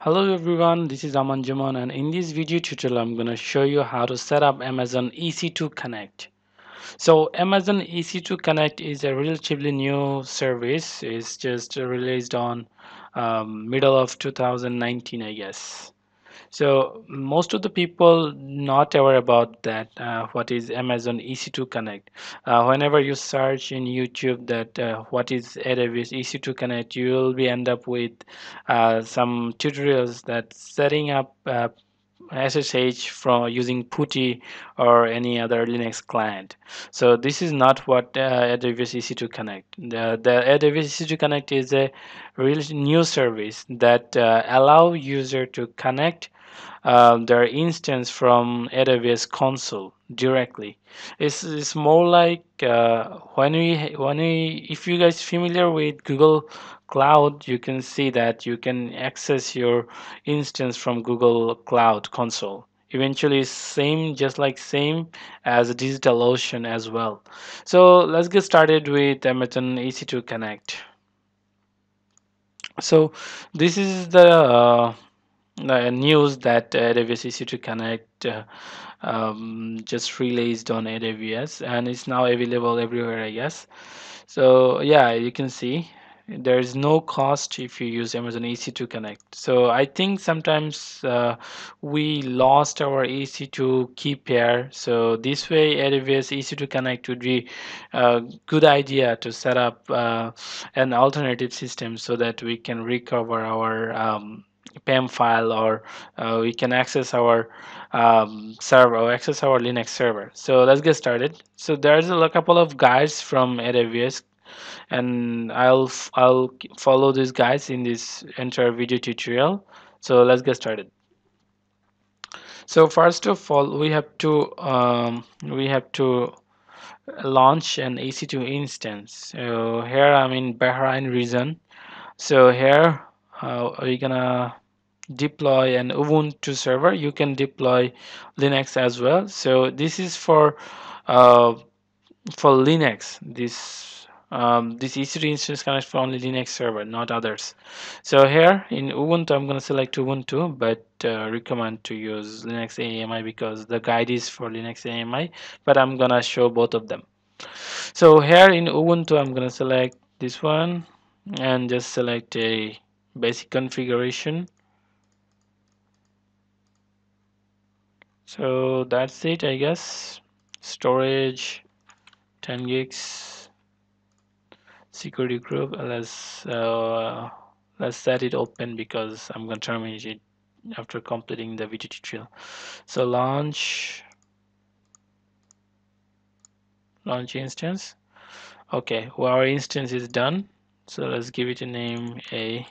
Hello everyone, this is Aman Juman and in this video tutorial I'm going to show you how to set up Amazon EC2 Connect. So Amazon EC2 Connect is a relatively new service. It's just released on um, middle of 2019 I guess. So most of the people not aware about that. Uh, what is Amazon EC2 Connect? Uh, whenever you search in YouTube that uh, what is AWS EC2 Connect, you will be end up with uh, some tutorials that setting up uh, SSH from using PuTTY or any other Linux client. So this is not what uh, AWS EC2 Connect. The, the AWS EC2 Connect is a really new service that uh, allow user to connect uh, their instance from AWS console directly. It's, it's more like uh, when we when we if you guys familiar with Google Cloud, you can see that you can access your instance from Google Cloud console. Eventually, same just like same as DigitalOcean as well. So let's get started with Amazon EC2 Connect. So this is the uh, uh, news that AWS EC2 Connect uh, um, just released on AWS and it's now available everywhere, I guess. So yeah, you can see there is no cost if you use Amazon EC2 Connect. So I think sometimes uh, we lost our EC2 key pair. So this way AWS EC2 Connect would be a good idea to set up uh, an alternative system so that we can recover our um, PEM file or uh, we can access our um, server or access our Linux server. So let's get started. So there's a couple of guides from AWS and I'll I'll follow these guides in this entire video tutorial. So let's get started. So first of all, we have to um, we have to launch an EC2 instance. So here I'm in Bahrain region. So here uh, we're gonna deploy an Ubuntu server. You can deploy Linux as well. So this is for uh, for Linux. This um, this EC2 instance connects for only Linux server, not others. So here in Ubuntu, I'm going to select Ubuntu, but uh, recommend to use Linux AMI because the guide is for Linux AMI, but I'm going to show both of them. So here in Ubuntu, I'm going to select this one and just select a basic configuration so that's it I guess. Storage 10 gigs. Security group let's uh, let's set it open because I'm going to terminate it after completing the video tutorial. So launch. Launch instance. Okay well, our instance is done. So let's give it a name a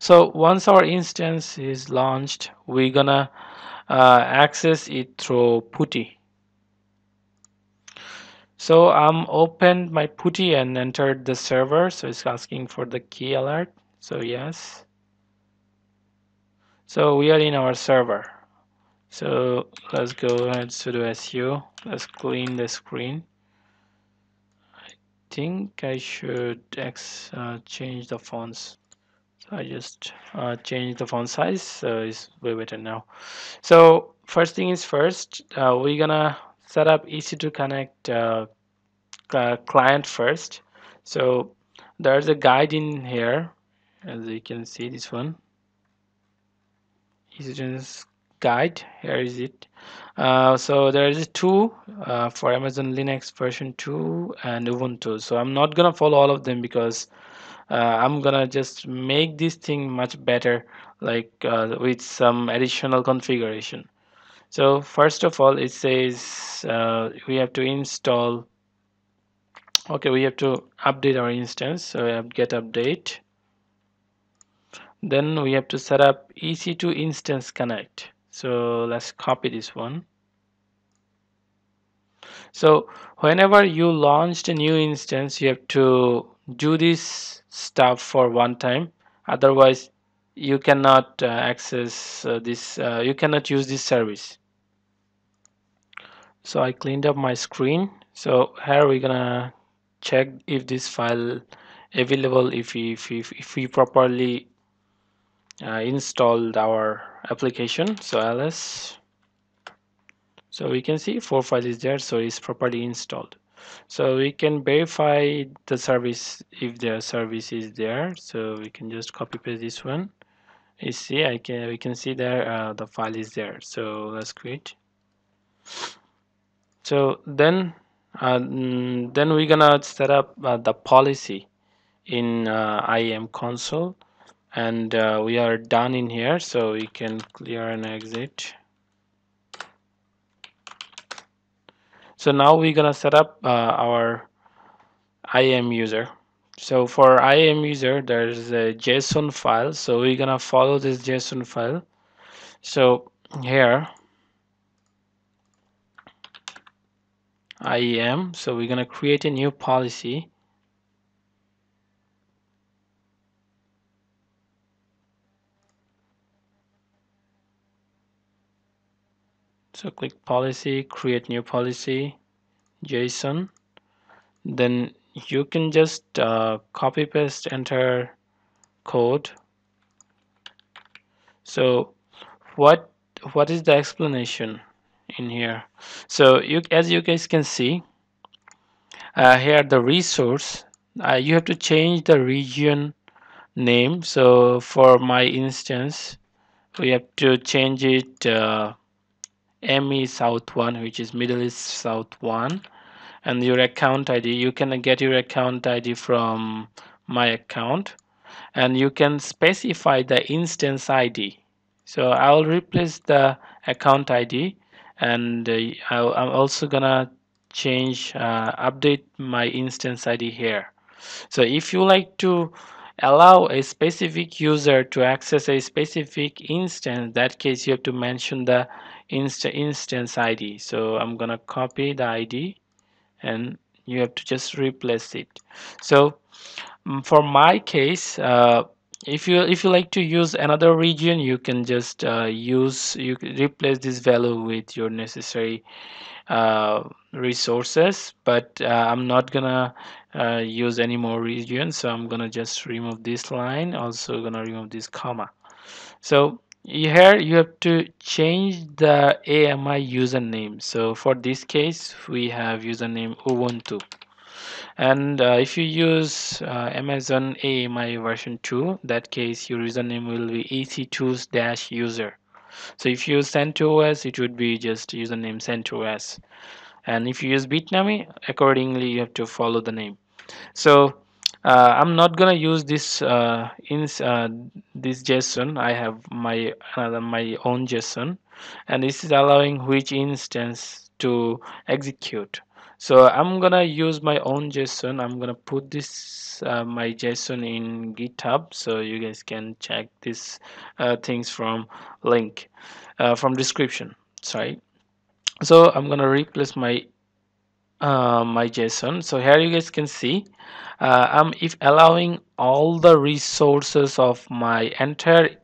So once our instance is launched, we're gonna uh, access it through PuTTY. So I'm opened my PuTTY and entered the server. So it's asking for the key alert. So yes. So we are in our server. So let's go ahead sudo su. Let's clean the screen. I think I should ex uh, change the fonts. I just uh, change the font size so it's way better now. So first thing is first uh, we're gonna set up EC2 Connect uh, client first. So there's a guide in here as you can see this one. EC2 guide here is it. Uh, so there is two uh, for Amazon Linux version 2 and Ubuntu. So I'm not gonna follow all of them because I'm gonna just make this thing much better like uh, with some additional configuration. So first of all it says uh, we have to install okay we have to update our instance. So we have get update. Then we have to set up EC2 instance connect. So let's copy this one. So whenever you launched a new instance you have to do this stuff for one time. Otherwise you cannot uh, access uh, this uh, you cannot use this service. So I cleaned up my screen. So here we're gonna check if this file available if we if if we properly uh, installed our application. So ls so we can see four file is there so it's properly installed so we can verify the service if the service is there. So we can just copy paste this one. You see I can we can see there uh, the file is there. So let's create. So then uh, mm, then we're gonna set up uh, the policy in uh, IAM console. And uh, we are done in here. So we can clear and exit so now we're gonna set up uh, our IAM user. So for IAM user there's a JSON file. So we're gonna follow this JSON file. So here IAM so we're gonna create a new policy so click policy create new policy JSON. Then you can just uh, copy paste enter code. So what what is the explanation in here? So you as you guys can see uh, here the resource uh, you have to change the region name. So for my instance we have to change it uh, ME South 1 which is Middle East South 1 and your account ID you can get your account ID from my account. And you can specify the instance ID so I'll replace the account ID and uh, I'm also gonna change uh, update my instance ID here. So if you like to allow a specific user to access a specific instance that case you have to mention the inst instance ID so I'm gonna copy the ID and you have to just replace it. So mm, for my case uh, if you if you like to use another region you can just uh, use you replace this value with your necessary uh, resources. But uh, I'm not gonna uh, use any more regions so I'm gonna just remove this line. Also gonna remove this comma. So here you have to change the AMI username. So for this case we have username Ubuntu. And uh, if you use uh, Amazon AMI version 2 that case your username will be ec2-user so if you use CentOS it would be just username CentOS. And if you use Bitnami accordingly you have to follow the name. So uh, I'm not gonna use this uh, in uh, this JSON. I have my another my own JSON. And this is allowing which instance to execute. So I'm gonna use my own JSON. I'm gonna put this uh, my JSON in github so you guys can check these uh, things from link uh, from description. Sorry. So I'm gonna replace my uh, my JSON so here you guys can see uh, I'm if allowing all the resources of my entire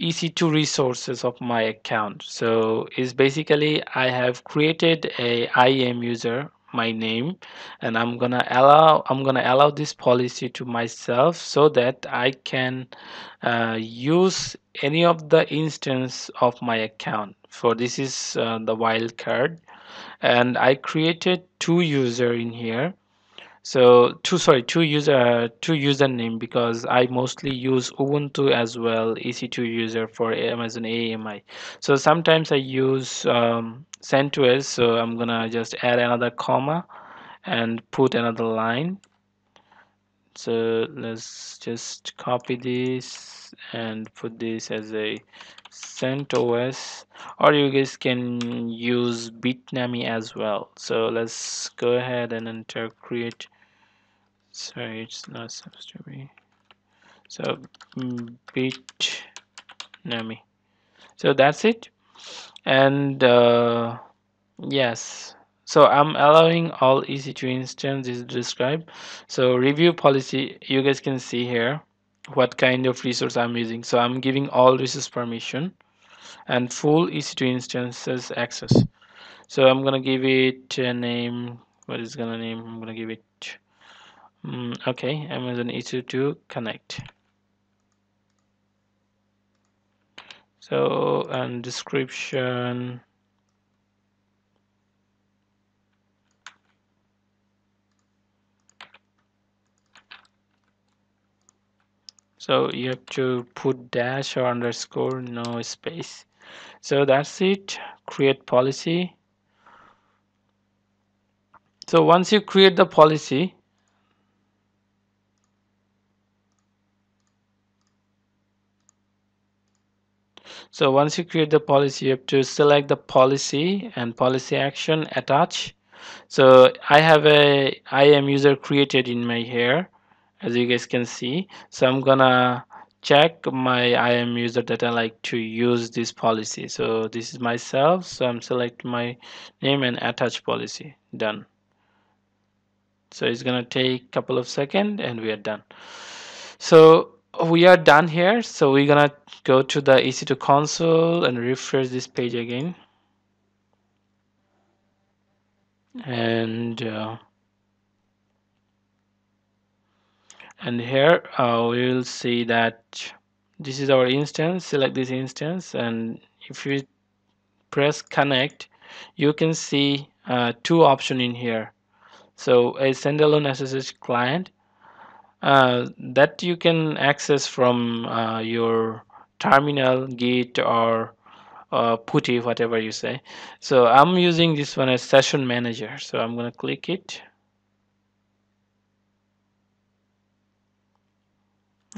EC2 resources of my account. So is basically I have created a IAM user my name and I'm gonna allow I'm gonna allow this policy to myself so that I can uh, use any of the instance of my account. For this is uh, the wildcard and I created two user in here. So two sorry two user two username because I mostly use Ubuntu as well EC2 user for Amazon AMI so sometimes I use um, CentOS. So I'm gonna just add another comma and put another line so let's just copy this and put this as a CentOS. Or you guys can use Bitnami as well. So let's go ahead and enter create. Sorry it's not supposed to be. So Bitnami. So that's it. And uh, yes so I'm allowing all EC2 instances described. So review policy you guys can see here what kind of resource I'm using. So I'm giving all resource permission and full EC2 instances access. So I'm gonna give it a name. What is gonna name? I'm gonna give it Mm, okay, Amazon EC2 Connect. So, and description. So you have to put dash or underscore, no space. So that's it. Create policy. So once you create the policy, so once you create the policy, you have to select the policy and policy action attach. So I have a IAM user created in my here, as you guys can see. So I'm gonna check my IAM user that I like to use this policy. So this is myself. So I'm select my name and attach policy. Done so it's gonna take couple of seconds and we are done so we are done here so we're gonna go to the EC2 console and refresh this page again and uh, and here uh, we will see that this is our instance select this instance and if you press connect you can see uh, two option in here so a standalone SSH client uh, that you can access from uh, your terminal, Git, or uh, PuTTY, whatever you say. So I'm using this one as Session Manager. So I'm going to click it.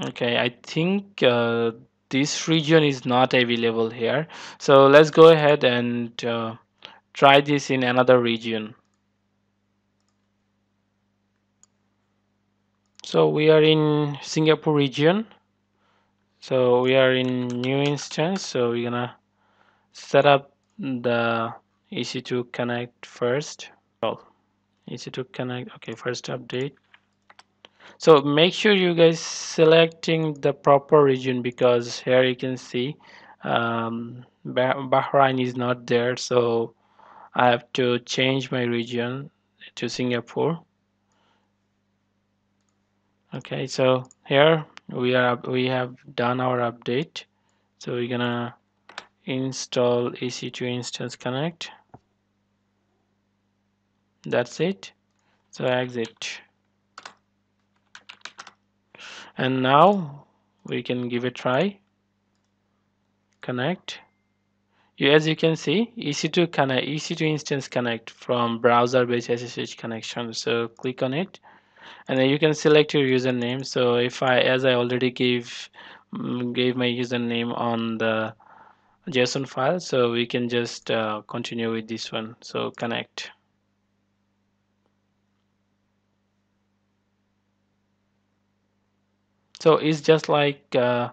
Okay, I think uh, this region is not available here. So let's go ahead and uh, try this in another region. So we are in Singapore region. So we are in new instance. So we're gonna set up the EC2 connect first. Oh, EC2 connect. Okay, first update. So make sure you guys selecting the proper region because here you can see um, Bahrain is not there. So I have to change my region to Singapore. Okay so here we are we have done our update. So we're gonna install EC2 instance connect. That's it. So exit and now we can give a try. Connect. You, as you can see EC2 connect EC2 instance connect from browser based SSH connection. So click on it. And then you can select your username. So if I as I already gave mm, gave my username on the JSON file so we can just uh, continue with this one. So connect so it's just like uh,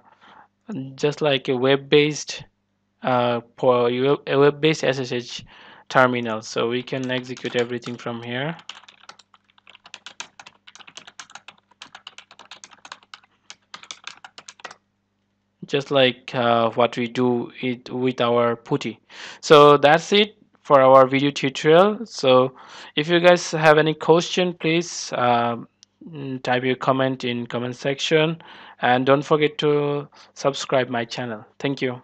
just like a web-based uh, for a web-based SSH terminal so we can execute everything from here just like uh, what we do it with our PuTTY. So that's it for our video tutorial. So if you guys have any question, please um, Mm, type your comment in comment section and don't forget to subscribe my channel. Thank you.